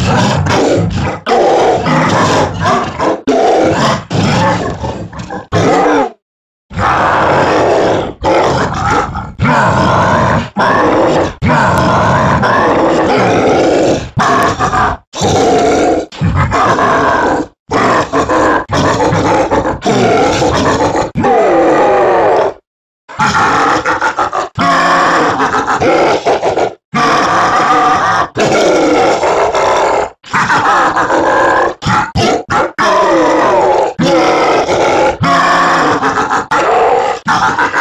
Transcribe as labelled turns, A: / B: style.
A: Ah!
B: ha ha ha